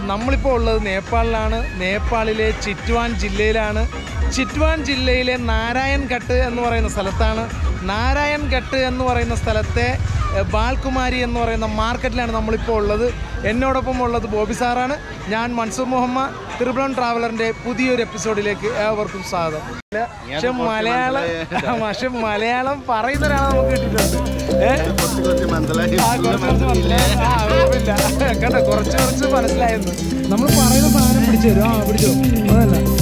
നമ്മളിപ്പോൾ ഉള്ളത് നേപ്പാളിലാണ്. നേപ്പാളിലെ ചിറ്റ്വാൻ ജില്ലയിലാണ്. ചിറ്റ്വാൻ ജില്ലയിലെ നാരായൺ ഘട്ട് എന്ന് പറയുന്ന സ്ഥലത്താണ്. നാരായൺ ഘട്ട് എന്ന് പറയുന്ന സ്ഥലത്തെ ബാൽകുമാരി എന്ന് പറയുന്ന മാർക്കറ്റിലാണ് നമ്മളിപ്പോൾ ഉള്ളത്. എന്നോടൊപ്പം ഉള്ളത് ബോബി സാറാണ്. ഞാൻ മൻസൂർ മുഹമ്മദ് ത്രിപുരം ട്രാവലറിന്റെ പുതിയൊരു എപ്പിസോഡിലേക്ക് ഏവർക്കും സ്വാഗതം. പക്ഷെ മലയാളം പക്ഷെ മലയാളം പറയുന്ന ഒരാളെ നമുക്ക് കിട്ടിയിട്ടുണ്ട്. കേട്ടോ കുറച്ച് കുറച്ച് മനസ്സിലായിരുന്നു നമ്മൾ പറയുന്ന സാധനം പിടിച്ചു തരും ആ പിടിച്ചോ അതല്ല.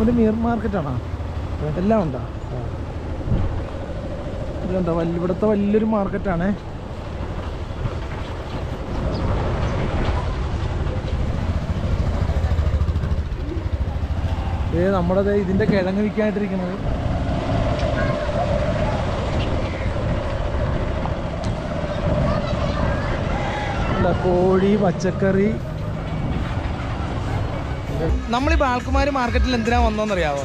ഒരു മീർ മാർക്കറ്റാണോ എല്ലാം ഉണ്ടോ? ഇത് കണ്ടോ? വലിയ ഇവിടുത്തെ വലിയൊരു മാർക്കറ്റാണേ ഏ നമ്മുടെ ദേ ഇതിന്റെ കിഴങ്ങ് വിൽക്കാനായിട്ടിരിക്കുന്നത് കോഴി പച്ചക്കറി നമ്മൾ ഈ മാർക്കറ്റിൽ എന്തിനാ വന്നതെന്നറിയാവോ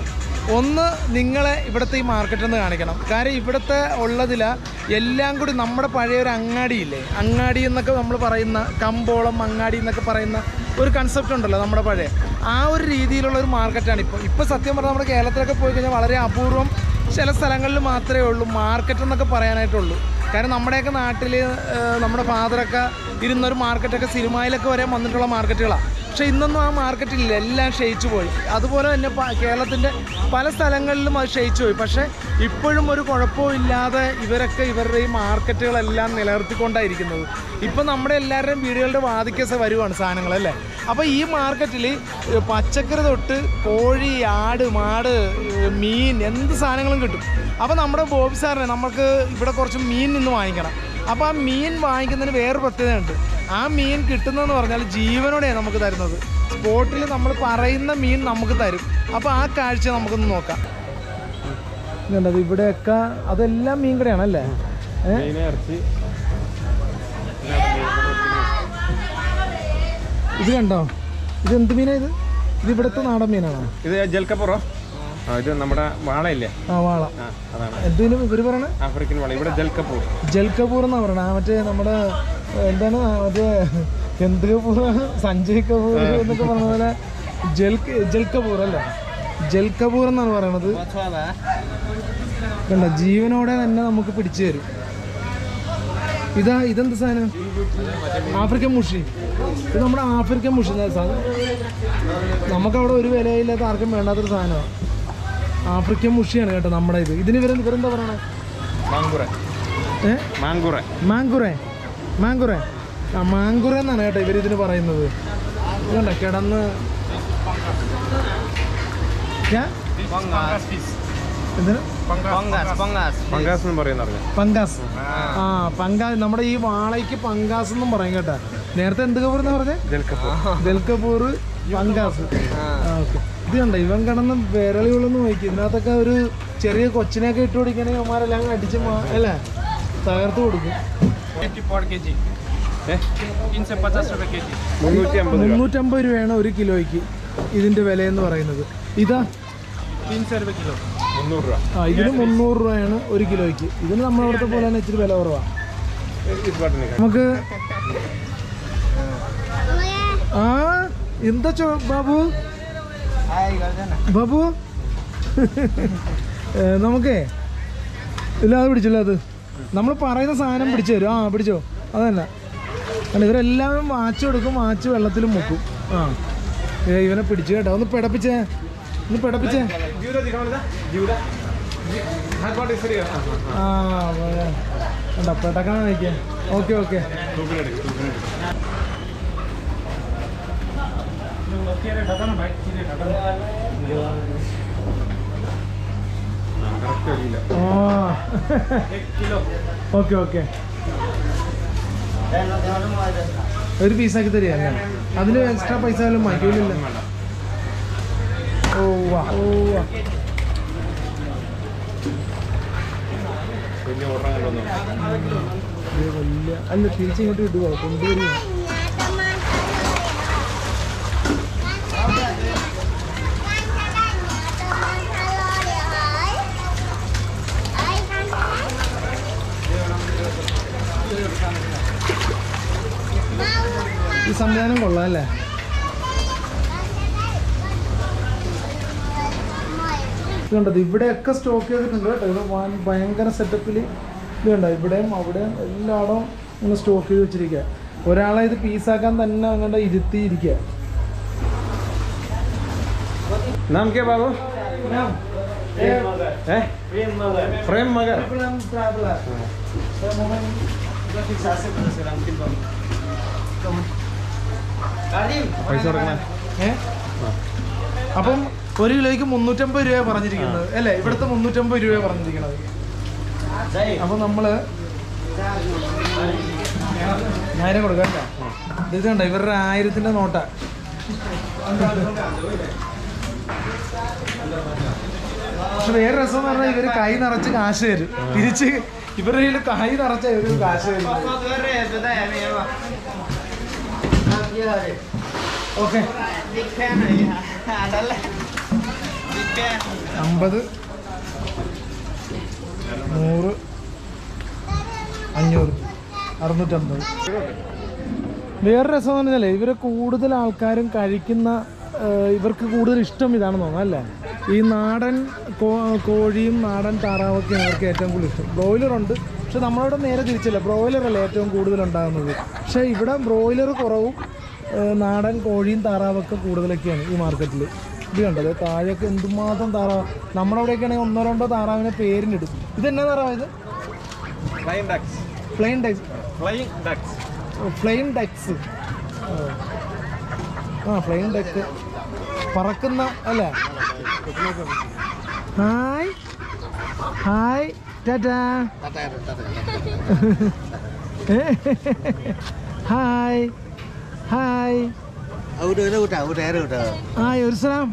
ഒന്ന് നിങ്ങളെ ഇവിടുത്തെ ഈ മാർക്കറ്റിൽ നിന്ന് കാണിക്കണം. കാര്യം ഇവിടുത്തെ ഉള്ളതില എല്ലാം കൂടി നമ്മുടെ പഴയ ഒരു അങ്ങാടിയില്ലേ? അങ്ങാടി എന്നൊക്കെ നമ്മൾ പറയുന്ന കമ്പോളം അങ്ങാടി എന്നൊക്കെ പറയുന്ന ഒരു കൺസെപ്റ്റ് ഉണ്ടല്ലോ നമ്മുടെ പഴയ. ആ ഒരു രീതിയിലുള്ള ഒരു മാർക്കറ്റാണ് ഇപ്പോൾ ഇപ്പോൾ സത്യം പറഞ്ഞാൽ നമ്മുടെ കേരളത്തിലൊക്കെ പോയി കഴിഞ്ഞാൽ വളരെ അപൂർവം ചില സ്ഥലങ്ങളിൽ മാത്രമേ ഉള്ളൂ. മാർക്കറ്റ് എന്നൊക്കെ പറയാനായിട്ടുള്ളൂ. കാരണം നമ്മുടെയൊക്കെ നാട്ടിൽ നമ്മുടെ ഫാദറൊക്കെ ഇരുന്നൊരു മാർക്കറ്റൊക്കെ സിനിമയിലൊക്കെ വരെ വന്നിട്ടുള്ള മാർക്കറ്റുകളാണ് പക്ഷേ ഇന്നൊന്നും ആ മാർക്കറ്റില്ല എല്ലാം ക്ഷയിച്ചു പോയി. അതുപോലെ തന്നെ കേരളത്തിന്റെ പല സ്ഥലങ്ങളിലും അത് ക്ഷയിച്ചു പോയി. പക്ഷേ ഇപ്പോഴും ഒരു കുഴപ്പവും ഇല്ലാതെ ഇവരൊക്കെ ഇവരുടെ ഈ മാർക്കറ്റുകളെല്ലാം നിലനിർത്തിക്കൊണ്ടായിരിക്കുന്നത്. ഇപ്പം നമ്മുടെ എല്ലാവരുടെയും വീടുകളുടെ വാതിക്കസ വരുവാണ് സാധനങ്ങൾ അല്ലേ? അപ്പോൾ ഈ മാർക്കറ്റിൽ പച്ചക്കറി തൊട്ട് കോഴി ആട് മാട് മീൻ എന്ത് സാധനങ്ങളും കിട്ടും. അപ്പോൾ നമ്മുടെ ബോബി സാറിനെ നമുക്ക് ഇവിടെ കുറച്ച് മീൻ നിന്ന് വാങ്ങിക്കണം. അപ്പോൾ ആ മീൻ വാങ്ങിക്കുന്നതിന് വേറൊരു പ്രത്യേകതയുണ്ട്. ആ മീൻ കിട്ടുന്നതെന്ന് പറഞ്ഞാൽ ജീവനോടെയാണ് നമുക്ക് തരുന്നത്. സ്പോട്ടിൽ നമ്മൾ പറയുന്ന മീൻ നമുക്ക് തരും. അപ്പോൾ ആ കാഴ്ച നമുക്കൊന്ന് നോക്കാം. ഇതുണ്ടത് ഇവിടെയൊക്കെ അതെല്ലാം മീൻ കടയാണല്ലേ? ഇത് കണ്ടോ? ഇത് എന്ത് മീനാ ഇത്? ഇത് ഇവിടുത്തെ നാടൻ മീനാണോ? ഇത് ജൽക്കപ്പുറോ. ഇത് നമ്മുടെ വാളയില്ലേ? ആ വാള. അതാണ്. എന്തിനും ഇവർ പറയണേ ആഫ്രിക്കൻ വാള. ഇവിടെ ജൽക്കപൂർ കപൂർ എന്നാ പറയണ? മറ്റേ നമ്മുടെ എന്താണ്? മറ്റേ എന്ത് കപൂർ സഞ്ജയ് കപൂർ എന്നൊക്കെ പറഞ്ഞ പോലെ ജൽ ജൽക്കപൂർ കപൂർ അല്ല? ജൽക്കപൂർ എന്നാണ് പറയണത്. കണ്ട ജീവനോടെ തന്നെ നമുക്ക് പിടിച്ചു തരും. ഇതാ ഇതെന്ത് സാധനം? ആഫ്രിക്കൻ മുഷി. ഇത് നമ്മുടെ ആഫ്രിക്കൻ മുഷി സാധനം? നമുക്കവിടെ ഒരു വിലയില്ലാത്ത ആർക്കും വേണ്ടാത്തൊരു സാധനമാണ്. ആഫ്രിക്കൻ മുഷിയാണ് കേട്ടോ നമ്മുടെ ഇത്. ഇതിന് ഇവരെ ഇവരെന്താ പറയണേ? മാങ്കുറ. മാങ്കുറ. ആ മാങ്കുറ എന്നാണ് കേട്ടോ ഇവരിതിന് ഇതിന് പറയുന്നത്. ഇതുണ്ട? കിടന്ന്. പങ്കാസ്. ആ. പങ്കാസ് നമ്മുടെ ഈ വാളയ്ക്ക് പങ്കാസ് എന്നും പറയും കേട്ടാ. നേരത്തെ എന്ത് കപൂർ എന്നാ പറഞ്ഞേ? ദൽക്കപൂർ ദൽക്കപൂർ പങ്കാസ്. ഓക്കെ. ഇത് കണ്ട ഇവൻ കിടന്ന് വിരളികളൊന്നും നോക്കി. ഇതിനകത്തൊക്കെ ഒരു ചെറിയ കൊച്ചിനെയൊക്കെ ഇട്ട് കൊടുക്കണമെങ്കിൽ അവന്മാരെല്ലാം അങ്ങ് അടിച്ച് അല്ലേ? തകർത്ത് കൊടുക്കും. മുന്നൂറ്റമ്പത് രൂപയാണ് ഒരു കിലോയ്ക്ക് ഇതിന്റെ വില എന്ന് പറയുന്നത്. ഇതാ. രൂപ ആ ഇതിന് മുന്നൂറ് രൂപയാണ് ഒരു കിലോയ്ക്ക്. ഇതിന് നമ്മളവിടുത്തെ പോലെ തന്നെ ഇച്ചിരി വില കുറവാണ് നമുക്ക് ആ എന്താ ബാബു? ബാബു? നമുക്കേ ഇല്ല അത് പിടിച്ചില്ല അത്. നമ്മൾ പറയുന്ന സാധനം പിടിച്ചു തരും ആ പിടിച്ചോ. അതല്ല. അല്ല ഇവരെല്ലാവരും വാച്ച് കൊടുക്കും വാച്ച് വെള്ളത്തിൽ മുക്കും. ആ. ഇവനെ പിടിച്ചു കേട്ടോ. ഒന്ന് പിടപ്പിച്ചേ. ഒന്ന് പിടപ്പിച്ചേ. ആ പെടക്കാൻ നിൽക്കുക ഓക്കെ ഓക്കെ. ഓക്കെ ഓക്കെ ഒരു പീസാക്കി തരികയല്ലേ അതിന് എക്സ്ട്രാ പൈസ വല്ലതും വാങ്ങിക്കില്ല ഓ വാ ഓ വാ. വലിയ അല്ല തിരിച്ചിങ്ങോട്ട് ഇടുവോ? കൊണ്ടുവരിക. സംവിധാനം കൊള്ളാം അല്ലേ ഇത് കണ്ടത് ഇവിടെയൊക്കെ സ്റ്റോക്ക് ചെയ്തിട്ടുണ്ട് കേട്ടോ ഇത് വൻ- ഭയങ്കര സെറ്റപ്പിൽ ഇത് കണ്ടോ ഇവിടെയും അവിടെയും എല്ലായിടവും ഇങ്ങനെ സ്റ്റോക്ക് ചെയ്ത് വെച്ചിരിക്കുക ഒരാളെ ഇത് പീസാക്കാൻ തന്നെ അങ്ങോട്ട് ഇരുത്തിയിരിക്കുക नाम क्या बाबू है प्रेम मगर പൈസ കൊടുക്കണം ഏ? അപ്പം ഒരു കിലോയ്ക്ക് മുന്നൂറ്റമ്പത് രൂപ പറഞ്ഞിരിക്കുന്നത്. അല്ലേ? ഇവിടുത്തെ മുന്നൂറ്റമ്പത് രൂപ പറഞ്ഞിരിക്കുന്നത്. അപ്പൊ നമ്മൾ ആയിരം കൊടുക്കാം ഇത് കണ്ട? ഇവരുടെ ആയിരത്തിന്റെ നോട്ട. പക്ഷെ വേറെ രസം എന്ന് പറഞ്ഞാൽ ഇവർ കൈ നിറച്ച് കാശ് തരും. തിരിച്ച് ഇവരുടെ കയ്യിൽ കൈ നിറച്ച ഇവർ കാശ് തരും അമ്പത്. നൂറ്. അഞ്ഞൂറ്. അറുന്നൂറ്റമ്പത്. വേറെ രസം എന്ന് പറഞ്ഞാലേ ഇവരെ കൂടുതൽ ആൾക്കാരും കഴിക്കുന്ന ഇവർക്ക് കൂടുതൽ ഇഷ്ടം ഇതാണെന്ന് തോന്നുന്നു അല്ലേ? ഈ നാടൻ കോഴിയും നാടൻ താറാവൊക്കെയാണ് അവർക്ക് ഏറ്റവും കൂടുതൽ ഇഷ്ടം. ബ്രോയിലറുണ്ട് പക്ഷെ നമ്മളവിടെ നേരെ തിരിച്ചില്ല. ബ്രോയിലറല്ല ഏറ്റവും കൂടുതൽ ഉണ്ടാകുന്നത്. പക്ഷേ ഇവിടെ ബ്രോയിലർ കുറവും നാടൻ കോഴിയും താറാവൊക്കെ കൂടുതലൊക്കെയാണ് ഈ മാർക്കറ്റിൽ ഇത് കണ്ടത്? താഴെയൊക്കെ എന്തുമാത്രം താറാവ്? നമ്മുടെ അവിടെയൊക്കെ ആണെങ്കിൽ ഒന്നോ രണ്ടോ താറാവിനെ പേരിനിടും. ഇത്? എന്നാ താറാവ് ഇത് flying ducks plane flying ducks plane ducks ആ പ്ലെയിൻ ഡെക്ക് പറക്കുന്ന അല്ല? Hi. Hi. Tata. Hi. Hi. Hi ഒരു സലാം.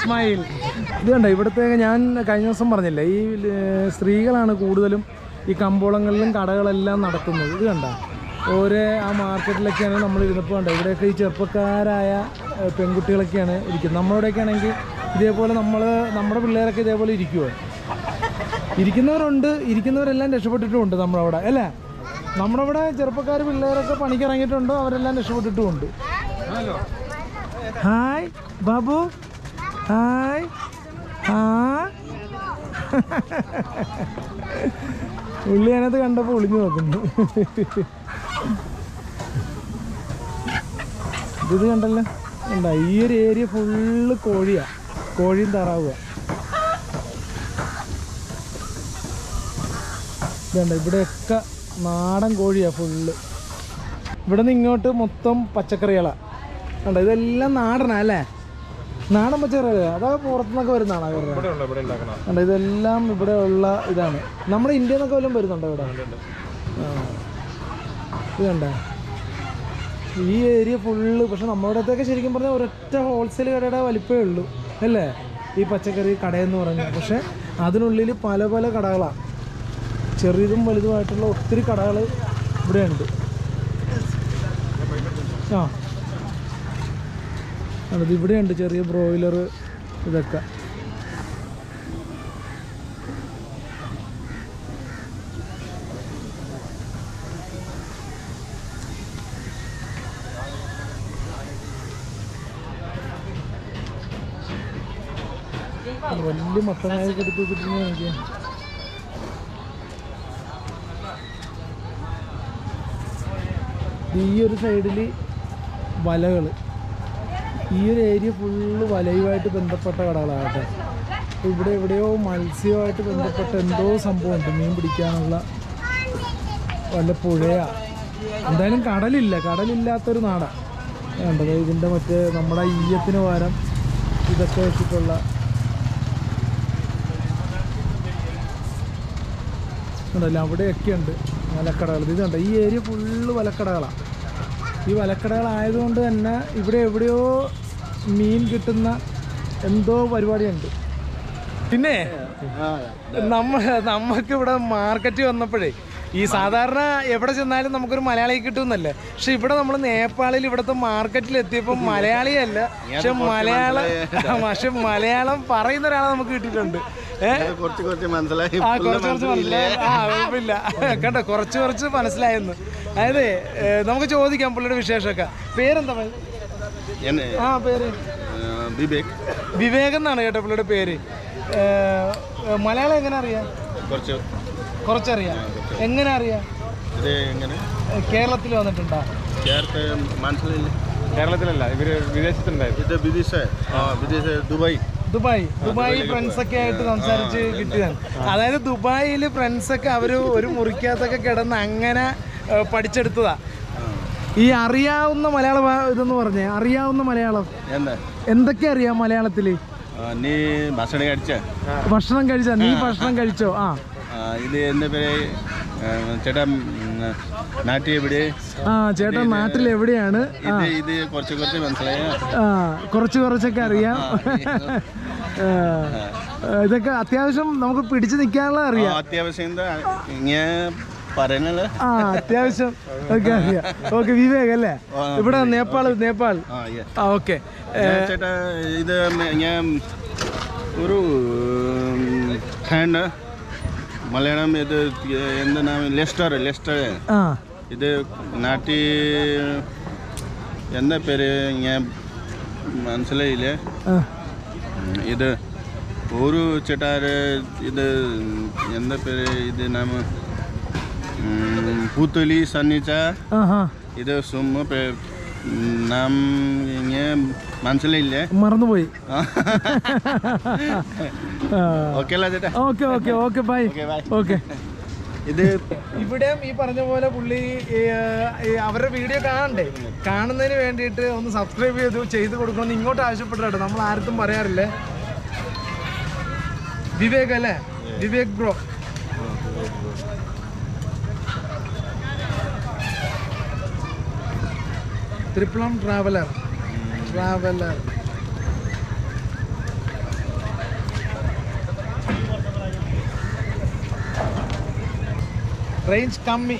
സ്മൈൽ ഇത് കണ്ടോ ഇവിടുത്തെ ഞാൻ കഴിഞ്ഞ ദിവസം പറഞ്ഞില്ലേ ഈ സ്ത്രീകളാണ് കൂടുതലും ഈ കമ്പോളങ്ങളിലും കടകളെല്ലാം നടത്തുന്നത്. ഇത് കണ്ട? ഓരോ ആ മാർക്കറ്റിലൊക്കെയാണ് നമ്മൾ ഇരുന്നപ്പോൾ കണ്ടത് ഇവിടെയൊക്കെ ഈ ചെറുപ്പക്കാരായ പെൺകുട്ടികളൊക്കെയാണ് ഇരിക്കുന്നത്. നമ്മളവിടെയൊക്കെ ആണെങ്കിൽ ഇതേപോലെ നമ്മൾ നമ്മുടെ പിള്ളേരൊക്കെ ഇതേപോലെ ഇരിക്കുമോ ഇരിക്കുന്നവരുണ്ട് ഇരിക്കുന്നവരെല്ലാം രക്ഷപ്പെട്ടിട്ടുമുണ്ട് നമ്മളവിടെ അല്ലേ? നമ്മളവിടെ ചെറുപ്പക്കാർ പിള്ളേരൊക്കെ പണിക്ക് ഇറങ്ങിയിട്ടുണ്ട് അവരെല്ലാം രക്ഷപ്പെട്ടിട്ടുമുണ്ട്. ഹായ് ബാബു. ഹായ്. ആ. ഉള്ളി അതിനകത്ത് കണ്ടപ്പോൾ ഒളിഞ്ഞു നോക്കുന്നു. ഇത് കണ്ടല്ലോ കണ്ട? ഈ ഒരു ഏരിയ ഫുള്ള് കോഴിയാണ് കോഴിയും താറാവുക ഇതുണ്ട്. ഇവിടെയൊക്കെ നാടൻ കോഴിയാ ഫുള്ള് ഇവിടെ നിന്ന് ഇങ്ങോട്ട് മൊത്തം പച്ചക്കറികളാണ് കണ്ടോ ഇതെല്ലാം നാടനാ അല്ലേ? നാടൻ പച്ചക്കറികളാ. അതാ പുറത്തുനിന്നൊക്കെ വരുന്നതാണ് അവരുടെ? കണ്ടോ ഇതെല്ലാം ഇവിടെ ഉള്ള ഇതാണ്. നമ്മുടെ ഇന്ത്യയിൽ നിന്നൊക്കെ വല്ലതും വരുന്നുണ്ടോ ഇവിടെ. ഇത് കണ്ടോ ഈ ഏരിയ ഫുള്ള് പക്ഷെ നമ്മുടെ അടുത്തൊക്കെ ശരിക്കും പറഞ്ഞാൽ ഒരൊറ്റ ഹോൾസെയിൽ കടയുടെ വലിപ്പമേ ഉള്ളൂ. അല്ലേ? ഈ പച്ചക്കറി കടയെന്ന് പറഞ്ഞാൽ പക്ഷെ അതിനുള്ളിൽ പല പല കടകളാണ് ചെറിയതും വലുതുമായിട്ടുള്ള ഒത്തിരി കടകൾ ഇവിടെയുണ്ട്. ആ. അത് ഇവിടെയുണ്ട് ചെറിയ ബ്രോയിലർ ഇതൊക്കെ. വലിയ മട്ടനായൊക്കെ എടുത്ത് കിട്ടുന്ന എനിക്ക് ഈ ഒരു സൈഡിൽ വലകൾ ഈ ഒരു ഏരിയ ഫുള്ള് വലയുമായിട്ട് ബന്ധപ്പെട്ട കടകളാകട്ടെ. ഇവിടെ എവിടെയോ മത്സ്യവുമായിട്ട് ബന്ധപ്പെട്ട എന്തോ സംഭവമുണ്ട്. മീൻ പിടിക്കാനുള്ള വല്ല പുഴയാ. എന്തായാലും കടലില്ല. കടലില്ലാത്തൊരു നാടാണ് വേണ്ടത് ഇതിന്റെ മറ്റേ നമ്മുടെ ഈയത്തിന് പകരം ഇതൊക്കെ വെച്ചിട്ടുള്ള ഉണ്ടല്ലോ അവിടെയൊക്കെ ഉണ്ട് വലക്കടകൾ. ഇത് കണ്ടോ? ഈ ഏരിയ ഫുള്ള് വലക്കടകളാണ് ഈ വലക്കടകളായതുകൊണ്ട് തന്നെ ഇവിടെ എവിടെയോ മീൻ കിട്ടുന്ന എന്തോ പരിപാടിയുണ്ട്. പിന്നെ നമ്മ നമുക്ക് ഇവിടെ മാർക്കറ്റ് വന്നപ്പോഴേ ഈ സാധാരണ എവിടെ ചെന്നാലും നമുക്കൊരു മലയാളി കിട്ടുമെന്നല്ലേ പക്ഷെ ഇവിടെ നമ്മൾ നേപ്പാളിൽ ഇവിടുത്തെ മാർക്കറ്റിൽ എത്തിയപ്പോൾ മലയാളിയല്ല പക്ഷെ മലയാളം പക്ഷെ മലയാളം പറയുന്ന ഒരാളെ നമുക്ക് കിട്ടിയിട്ടുണ്ട്. കുറച്ച് കുറച്ച് മനസ്സിലായി. ആ കുറച്ച് കുറച്ച് മനസ്സിലായി. ആ കുഴപ്പമില്ല. കണ്ടോ കുറച്ച് കുറച്ച് മനസ്സിലായെന്ന്. അതായത് നമുക്ക് ചോദിക്കാം പുള്ളിയുടെ വിശേഷമൊക്കെ. പേരെന്താ? ആ പേര്. വിവേക്. വിവേക് എന്നാണ് കേട്ടോ പുള്ളിയുടെ പേര്. മലയാളം എങ്ങനെ അറിയാം? കുറച്ച്. കുറച്ചറിയാം. എങ്ങനെ അറിയാം? കേരളത്തിൽ വന്നിട്ടുണ്ടോ? മനസ്സിലായില്ല? കേരളത്തിലല്ല ഇവർ വിദേശത്തുണ്ടായിരുന്നു. ഇത് വിദേശ ആ വിദേശ ദുബായ്. ദുബായ്. ദുബായ് ഫ്രണ്ട്സ് ഒക്കെ ആയിട്ട് സംസാരിച്ച് കിട്ടിയതാണ്. അതായത് ദുബായിൽ ഫ്രണ്ട്സ് ഒക്കെ അവർ ഒരു മുറിക്കകത്തൊക്കെ കിടന്ന് അങ്ങനെ പഠിച്ചെടുത്തതാ. ഈ അറിയാവുന്ന മലയാള ഇതെന്ന് പറഞ്ഞേ അറിയാവുന്ന മലയാളം. എന്താ? എന്തൊക്കെ അറിയാം മലയാളത്തിൽ? നീ ഭക്ഷണം കഴിച്ച? ഭക്ഷണം കഴിച്ച? നീ ഭക്ഷണം കഴിച്ചോ? ആ. ഇത് എന്താ പേര്? ചേട്ടാ നാട്ടിൽ എവിടെ? ആ ചേട്ടൻ നാട്ടിൽ എവിടെയാണ്? ഇത് കുറച്ച് കുറച്ച് മനസ്സിലായ? കുറച്ച് കുറച്ചൊക്കെ അറിയാം. ഇതൊക്കെ അത്യാവശ്യം നമുക്ക് പിടിച്ചു നിൽക്കാനുള്ള അറിയാം. അത്യാവശ്യം ആ അത്യാവശ്യം ഒക്കെ അറിയാം. ഓക്കെ വിവേക് അല്ലേ? ഇവിടെ നേപ്പാൾ നേപ്പാൾ. ആ ഓക്കെ. ചേട്ടാ ഇത് ഞാൻ ഒരു ഹാൻഡ് മലയാളം ഇത് എന്താ ലെസ്റ്റർ ലെസ്റ്റർ. ഇത് നാട്ടി എന്താ പേര്? ഞാൻ മനസ്സിലായില്ലേ. ഇത് ഒരു ചേട്ടാര് ഇത് എന്താ പേര് ഇത് നാം പുത്തലി സന്നിച്ച ഇത് സുമ നാം മനസ്സിലായില്ലേ? മറന്നുപോയി. Okay okay okay bye. Okay. ഇത് ഇവിടെയും ഈ പറഞ്ഞ പോലെ പുള്ളി അവരുടെ വീഡിയോ കാണണ്ടേ? കാണുന്നതിന് വേണ്ടിയിട്ട് ഒന്ന് സബ്സ്ക്രൈബ് ചെയ്ത് ചെയ്ത് കൊടുക്കണമെന്ന് ഇങ്ങോട്ട് ആവശ്യപ്പെട്ടോ നമ്മൾ ആർക്കും പറയാറില്ലേ. വിവേക് അല്ലേ? വിവേക് ബ്രോ. ത്രിപ്ലം ട്രാവലർ. ട്രാവലർ. റേഞ്ച് കമ്മി.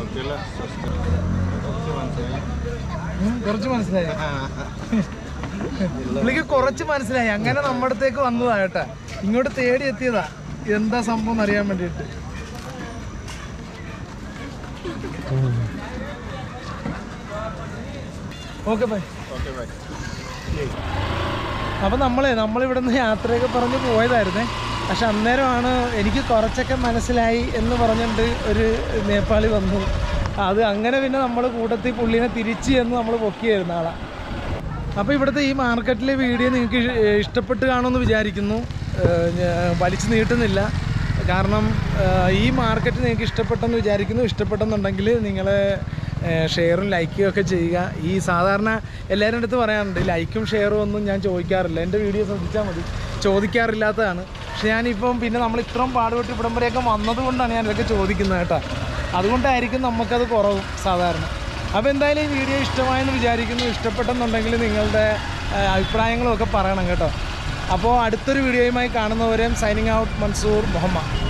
ഓക്കെ അല്ല. കുറച്ച് മനസ്സിലായി. പുള്ളിക്ക് കുറച്ച് മനസ്സിലായി. അങ്ങനെ നമ്മുടെ അടുത്തേക്ക് വന്നതാ കേട്ടാ. ഇങ്ങോട്ട് തേടി എത്തിയതാ. എന്താ സംഭവം എന്ന് അറിയാൻ വേണ്ടിട്ട് ഓക്കെ ബൈ ഓക്കെ ബൈ അപ്പം നമ്മളെ നമ്മളിവിടെ നിന്ന് യാത്രയൊക്കെ പറഞ്ഞ് പോയതായിരുന്നു. പക്ഷെ അന്നേരമാണ് എനിക്ക് കുറച്ചൊക്കെ മനസ്സിലായി എന്ന് പറഞ്ഞിട്ട് ഒരു നേപ്പാളി വന്നു. അത് അങ്ങനെ പിന്നെ നമ്മൾ കൂട്ടത്തിൽ പുള്ളീനെ തിരിച്ച് എന്ന് നമ്മൾ പൊക്കിയായിരുന്ന ആളാണ് അപ്പോൾ ഇവിടുത്തെ ഈ മാർക്കറ്റിലെ വീഡിയോ നിങ്ങൾക്ക് ഇഷ്- ഇഷ്ടപ്പെട്ട് കാണുമെന്ന് വിചാരിക്കുന്നു. വലിച്ചു നീട്ടുന്നില്ല. കാരണം ഈ മാർക്കറ്റ് നിങ്ങൾക്ക് ഇഷ്ടപ്പെട്ടെന്ന് വിചാരിക്കുന്നു. ഇഷ്ടപ്പെട്ടെന്നുണ്ടെങ്കിൽ നിങ്ങൾ ഷെയറും ലൈക്കും ഒക്കെ ചെയ്യുക. ഈ സാധാരണ എല്ലാവരുടെ അടുത്ത് പറയാറുണ്ട് ലൈക്കും ഷെയറും ഒന്നും ഞാൻ ചോദിക്കാറില്ല. എന്റെ വീഡിയോ ശ്രദ്ധിച്ചാൽ മതി. ചോദിക്കാറില്ലാത്തതാണ്. പക്ഷെ ഞാനിപ്പം പിന്നെ നമ്മൾ ഇത്രയും പാടുപെട്ട് ഇവിടം വരെയൊക്കെ വന്നതുകൊണ്ടാണ് ഞാൻ ഇതൊക്കെ ചോദിക്കുന്നത് കേട്ടോ. അതുകൊണ്ടായിരിക്കും നമുക്കത് കുറവും സാധാരണ. അപ്പോൾ എന്തായാലും ഈ വീഡിയോ ഇഷ്ടമായെന്ന് വിചാരിക്കുന്നു. ഇഷ്ടപ്പെട്ടെന്നുണ്ടെങ്കിൽ നിങ്ങളുടെ അഭിപ്രായങ്ങളും ഒക്കെ പറയണം കേട്ടോ. അപ്പോൾ അടുത്തൊരു വീഡിയോയുമായി കാണുന്നവരെയും സൈനിങ് ഔട്ട് മൻസൂർ മുഹമ്മദ്.